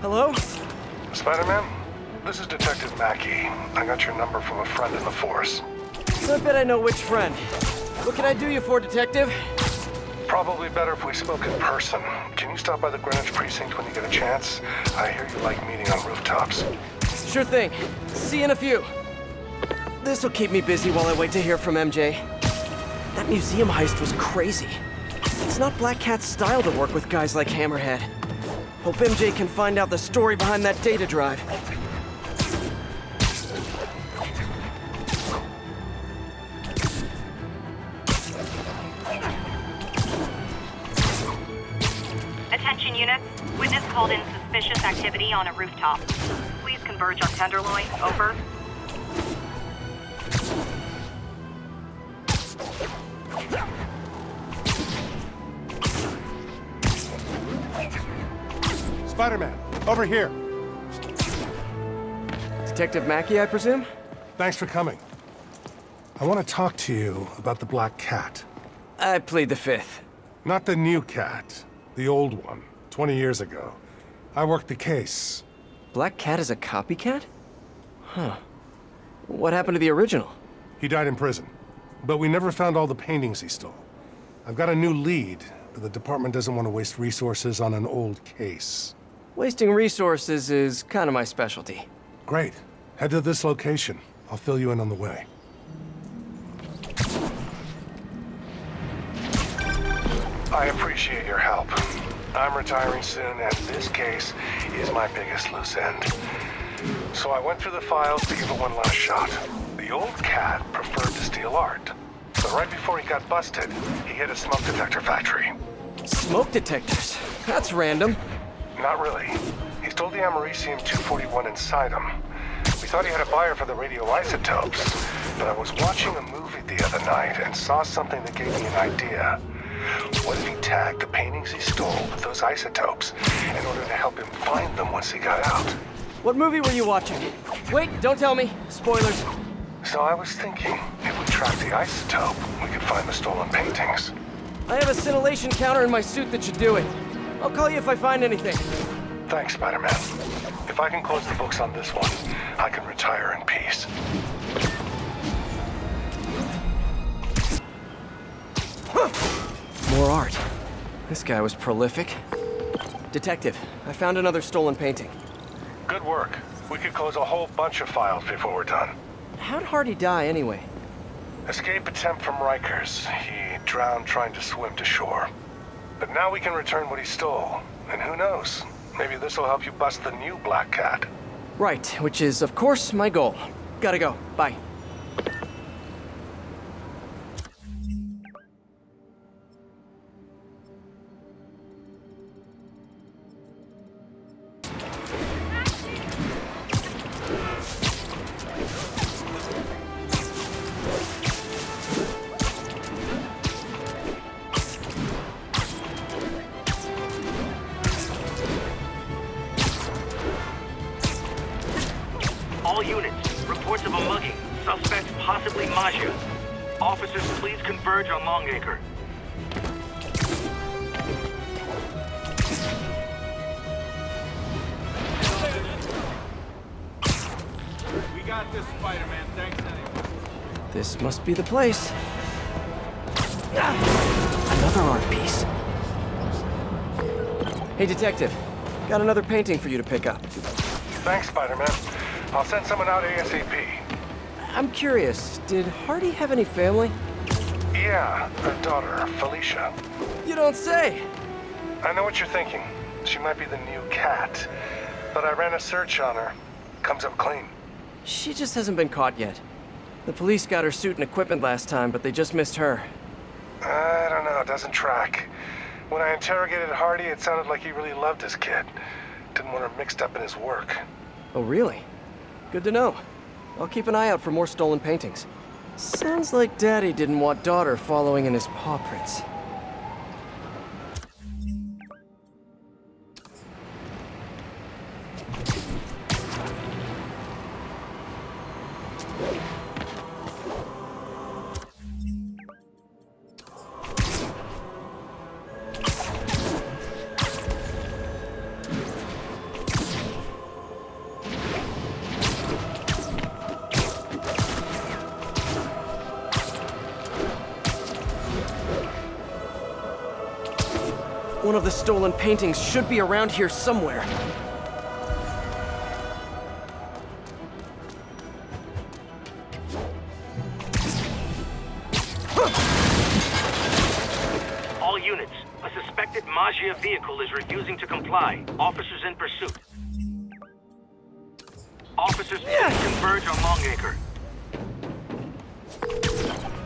Hello? Spider-Man, this is Detective Mackey. I got your number from a friend in the force. I bet I know which friend. What can I do you for, Detective? Probably better if we spoke in person. Can you stop by the Greenwich precinct when you get a chance? I hear you like meeting on rooftops. Sure thing. See you in a few. This'll keep me busy while I wait to hear from MJ. That museum heist was crazy. It's not Black Cat's style to work with guys like Hammerhead. Hope MJ can find out the story behind that data drive. Attention units. Witness called in suspicious activity on a rooftop. Please converge on Tenderloin. Over. Spider-Man, over here. Detective Mackey, I presume? Thanks for coming. I want to talk to you about the Black Cat. I plead the fifth. Not the new cat, the old one, 20 years ago. I worked the case. Black Cat is a copycat? Huh. What happened to the original? He died in prison, but we never found all the paintings he stole. I've got a new lead, but the department doesn't want to waste resources on an old case. Wasting resources is kind of my specialty. Great. Head to this location. I'll fill you in on the way. I appreciate your help. I'm retiring soon, and this case is my biggest loose end. So I went through the files to give it one last shot. The old cat preferred to steal art. But right before he got busted, he hit a smoke detector factory. Smoke detectors? That's random. Not really. He stole the Americium-241 inside him. We thought he had a buyer for the radioisotopes, but I was watching a movie the other night and saw something that gave me an idea. What if he tagged the paintings he stole with those isotopes in order to help him find them once he got out? What movie were you watching? Wait, don't tell me. Spoilers. So I was thinking, if we track the isotope, we could find the stolen paintings. I have a scintillation counter in my suit that should do it. I'll call you if I find anything. Thanks, Spider-Man. If I can close the books on this one, I can retire in peace. More art. This guy was prolific. Detective, I found another stolen painting. Good work. We could close a whole bunch of files before we're done. How'd Hardy die anyway? Escape attempt from Rikers. He drowned trying to swim to shore. But now we can return what he stole. And who knows? Maybe this will help you bust the new Black Cat. Right, which is, of course, my goal. Gotta go. Bye. Got this, Spider-Man. Thanks anyway. This must be the place. Another art piece. Hey, Detective. Got another painting for you to pick up. Thanks, Spider-Man. I'll send someone out ASAP. I'm curious, did Hardy have any family? Yeah, a daughter, Felicia. You don't say. I know what you're thinking. She might be the new cat. But I ran a search on her. Comes up clean. She just hasn't been caught yet. The police got her suit and equipment last time, but they just missed her. I don't know, it doesn't track. When I interrogated Hardy, it sounded like he really loved his kid. Didn't want her mixed up in his work. Oh, really? Good to know. I'll keep an eye out for more stolen paintings. Sounds like Daddy didn't want daughter following in his paw prints. One of the stolen paintings should be around here somewhere. All units, a suspected Maggia vehicle is refusing to comply. Officers in pursuit. Officers please converge on Longacre.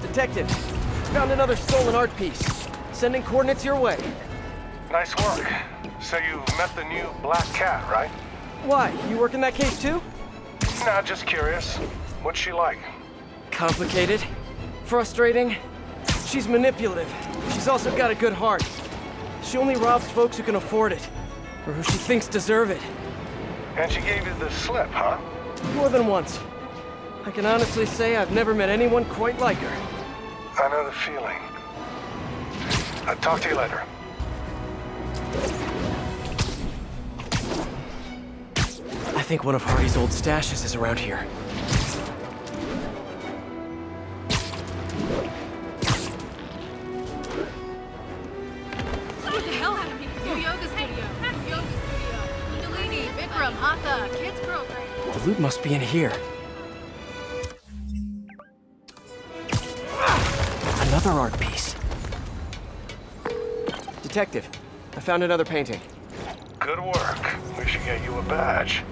Detective, found another stolen art piece. Sending coordinates your way. Nice work. So you've met the new Black Cat, right? Why? You work in that case too? Nah, just curious. What's she like? Complicated. Frustrating. She's manipulative. She's also got a good heart. She only robs folks who can afford it. Or who she thinks deserve it. And she gave you the slip, huh? More than once. I can honestly say I've never met anyone quite like her. I know the feeling. I'll talk to you later. I think one of Hardy's old stashes is around here. Get the hell out of here. New yoga studio. Yoga studio. Kundalini, Bikram, Hatha, kids program. The loot must be in here. Ah! Another art piece. Detective, I found another painting. Good work. We should get you a badge.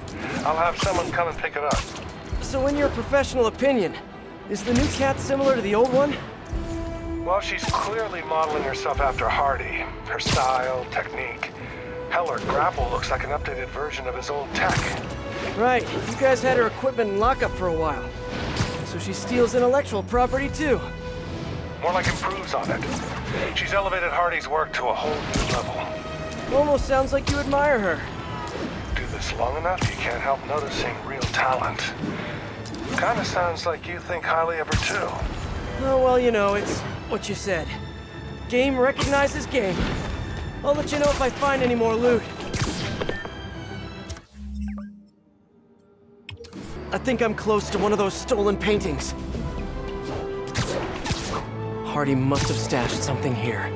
I'll have someone come and pick it up. So in your professional opinion, is the new cat similar to the old one? Well, she's clearly modeling herself after Hardy. Her style, technique. Hell, her grapple looks like an updated version of his old tech. Right, you guys had her equipment in lockup for a while. So she steals intellectual property too. More like improves on it. She's elevated Hardy's work to a whole new level. Almost sounds like you admire her. Do this long enough, you can't help noticing real talent. Kinda sounds like you think highly of her too. Oh, well, you know, it's what you said. Game recognizes game. I'll let you know if I find any more loot. I think I'm close to one of those stolen paintings. Hardy must have stashed something here.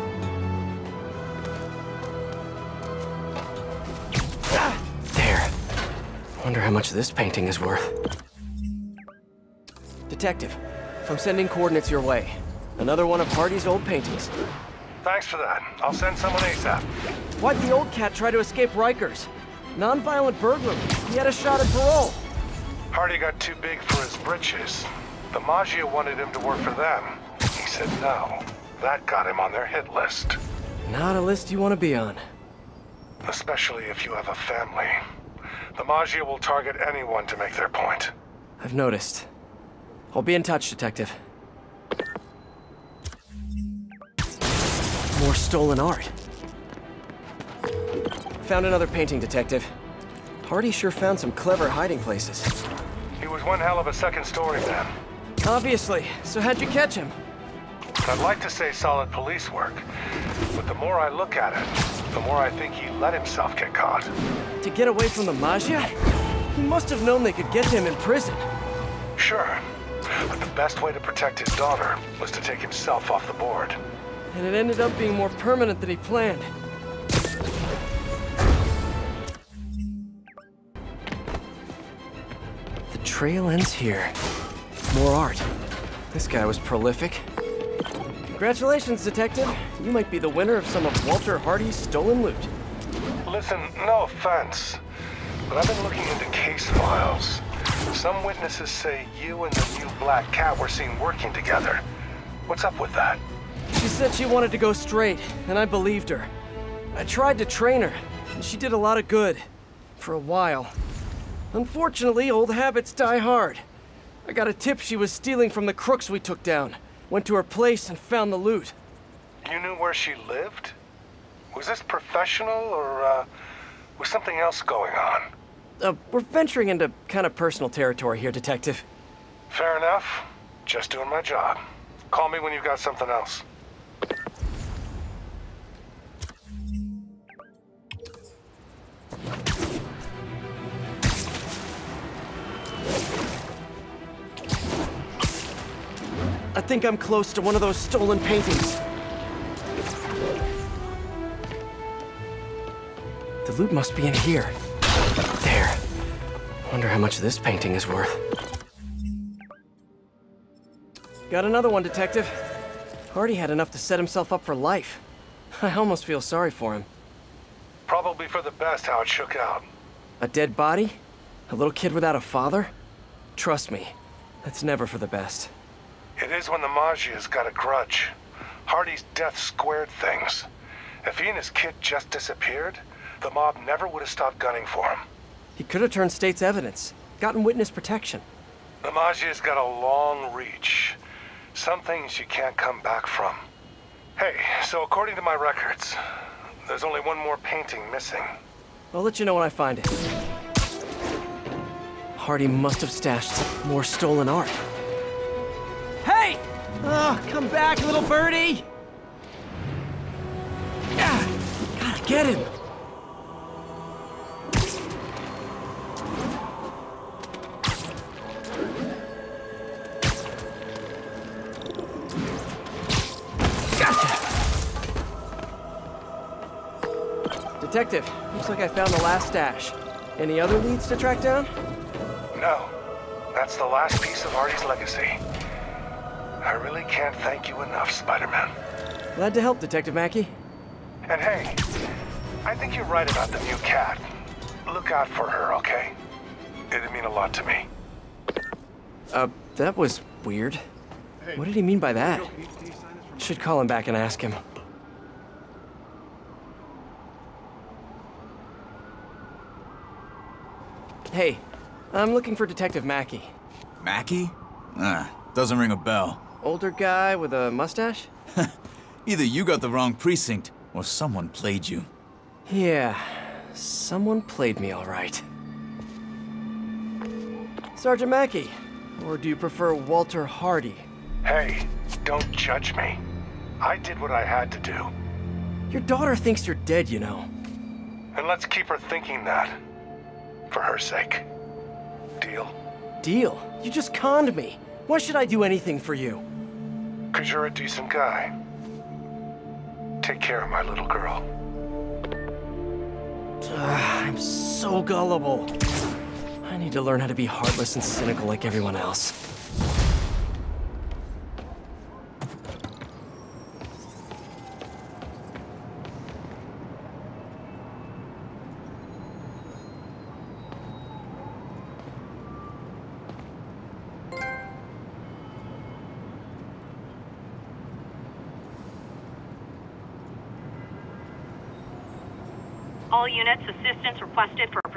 There. Wonder how much this painting is worth. Detective, I'm sending coordinates your way. Another one of Hardy's old paintings. Thanks for that. I'll send someone ASAP. Why'd the old cat try to escape Rikers? Non-violent burglary. He had a shot at parole. Hardy got too big for his britches. The Maggia wanted him to work for them. Said no. That got him on their hit list. Not a list you want to be on. Especially if you have a family. The Maggia will target anyone to make their point. I've noticed. I'll be in touch, Detective. More stolen art. Found another painting, Detective. Hardy sure found some clever hiding places. He was one hell of a second story man. Obviously. So how'd you catch him? I'd like to say solid police work, but the more I look at it, the more I think he let himself get caught. To get away from the Maggia? He must have known they could get him in prison. Sure, but the best way to protect his daughter was to take himself off the board. And it ended up being more permanent than he planned. The trail ends here. More art. This guy was prolific. Congratulations, Detective. You might be the winner of some of Walter Hardy's stolen loot. Listen, no offense, but I've been looking into case files. Some witnesses say you and the new Black Cat were seen working together. What's up with that? She said she wanted to go straight, and I believed her. I tried to train her, and she did a lot of good. For a while. Unfortunately, old habits die hard. I got a tip she was stealing from the crooks we took down. Went to her place and found the loot. You knew where she lived? Was this professional, or, uh, was something else going on? Uh, we're venturing into kind of personal territory here, Detective. Fair enough. Just doing my job. Call me when you've got something else. Think I'm close to one of those stolen paintings. The loot must be in here. There. Wonder how much this painting is worth. Got another one, Detective. Hardy had enough to set himself up for life. I almost feel sorry for him. Probably for the best how it shook out. A dead body? A little kid without a father? Trust me, that's never for the best. It is when the Maggia's got a grudge. Hardy's death squared things. If he and his kid just disappeared, the mob never would have stopped gunning for him. He could have turned state's evidence, gotten witness protection. The Maggia's got a long reach. Some things you can't come back from. Hey, so according to my records, there's only one more painting missing. I'll let you know when I find it. Hardy must have stashed more stolen art. Oh, come back, little birdie! Ah, gotta get him! Gotcha! Detective, looks like I found the last stash. Any other leads to track down? No, that's the last piece of Hardy's legacy. I really can't thank you enough, Spider-Man. Glad to help, Detective Mackey. And hey, I think you're right about the new cat. Look out for her, okay? It'd mean a lot to me. Uh, that was weird. What did he mean by that? Should call him back and ask him. Hey, I'm looking for Detective Mackey. Mackey? Ah, doesn't ring a bell. Older guy with a mustache? Either you got the wrong precinct, or someone played you. Yeah, someone played me all right. Sergeant Mackey, or do you prefer Walter Hardy? Hey, don't judge me. I did what I had to do. Your daughter thinks you're dead, you know. And let's keep her thinking that. For her sake. Deal? Deal? You just conned me. Why should I do anything for you? Cause you're a decent guy. Take care of my little girl. Ah, I'm so gullible. I need to learn how to be heartless and cynical like everyone else. All units, assistance requested for